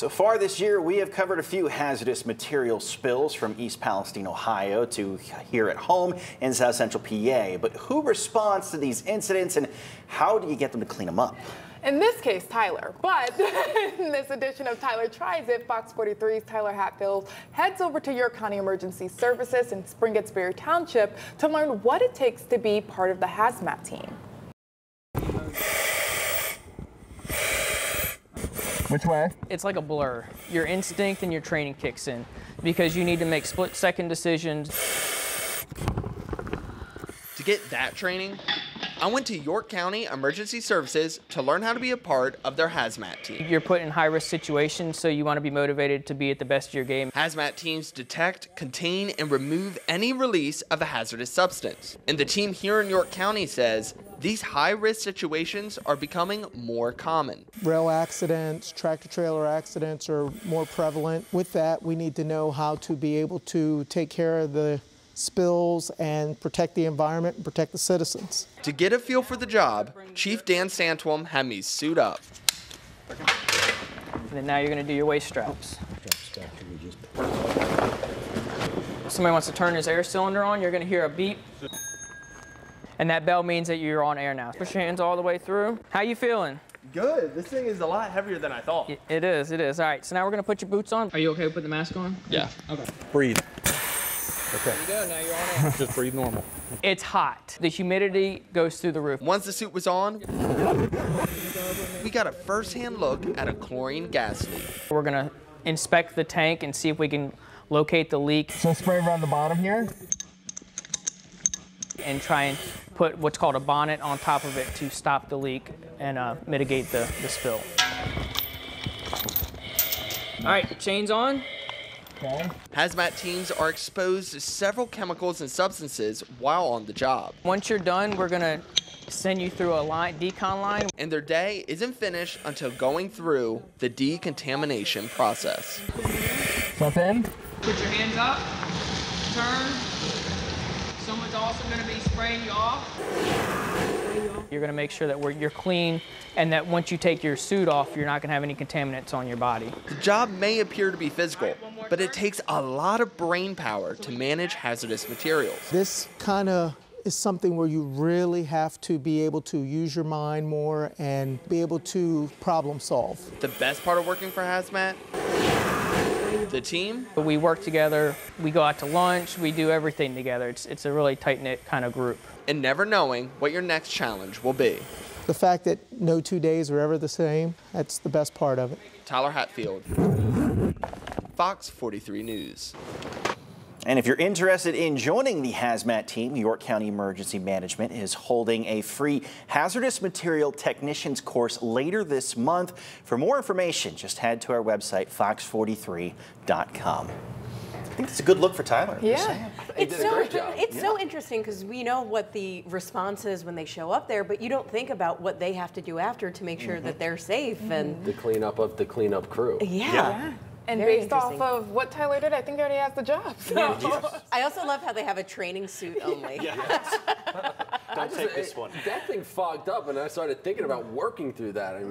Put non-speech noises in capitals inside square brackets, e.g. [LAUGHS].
So far this year, we have covered a few hazardous material spills from East Palestine, Ohio to here at home in South Central PA. But who responds to these incidents and how do you get them to clean them up? In this case, Tyler. But [LAUGHS] in this edition of Tyler Tries It, Fox 43's Tyler Hatfield heads over to York County Emergency Services in Springettsbury Township to learn what it takes to be part of the hazmat team. Which way? It's like a blur. Your instinct and your training kicks in because you need to make split second decisions. To get that training, I went to York County Emergency Services to learn how to be a part of their hazmat team. You're put in high risk situations, so you want to be motivated to be at the best of your game. Hazmat teams detect, contain, and remove any release of a hazardous substance. And the team here in York County says these high risk situations are becoming more common. Rail accidents, tractor trailer accidents are more prevalent. With that, we need to know how to be able to take care of the spills and protect the environment and protect the citizens. To get a feel for the job, Chief Dan Santwam had me suit up. And then now you're going to do your waist straps. Somebody wants to turn his air cylinder on, you're going to hear a beep. And that bell means that you're on air now. Push your hands all the way through. How you feeling? Good. This thing is a lot heavier than I thought. It is, it is. All right, so now we're going to put your boots on. Are you okay with putting the mask on? Yeah. Okay. Breathe. Okay. There you go, now you're on air. [LAUGHS] Just breathe normal. It's hot. The humidity goes through the roof. Once the suit was on, we got a first-hand look at a chlorine gas leak. We're going to inspect the tank and see if we can locate the leak So spray around the bottom here. And try and put what's called a bonnet on top of it to stop the leak and uh, mitigate the, the spill. All right, chains on. Okay. Hazmat teams are exposed to several chemicals and substances while on the job. Once you're done, we're going to send you through a line, decon line. And their day isn't finished until going through the decontamination process. Step in. Put your hands up, turn. Someone's also going to be spraying you off. You're going to make sure that we're, you're clean and that once you take your suit off, you're not going to have any contaminants on your body. The job may appear to be physical, but it takes a lot of brain power to manage hazardous materials. This kind of is something where you really have to be able to use your mind more and be able to problem solve. The best part of working for Hazmat? The team? We work together, we go out to lunch, we do everything together. It's, it's a really tight knit kind of group. And never knowing what your next challenge will be. The fact that no two days are ever the same, that's the best part of it. Tyler Hatfield, Fox 43 News. And if you're interested in joining the hazmat team, York County Emergency Management is holding a free hazardous material technicians course later this month. For more information, just head to our website, fox43.com. I think it's a good look for Tyler. Yeah. It's so it's so interesting because we know what the response is when they show up there, but you don't think about what they have to do after to make sure mm-hmm. that they're safe and the cleanup of the cleanup crew. yeah. And Very based off of what Tyler did, I think he already has the job. [LAUGHS] So. I also love how they have a training suit [LAUGHS] only. [LAUGHS] Don't take this one. That thing fogged up, and I started thinking about working through that. I mean,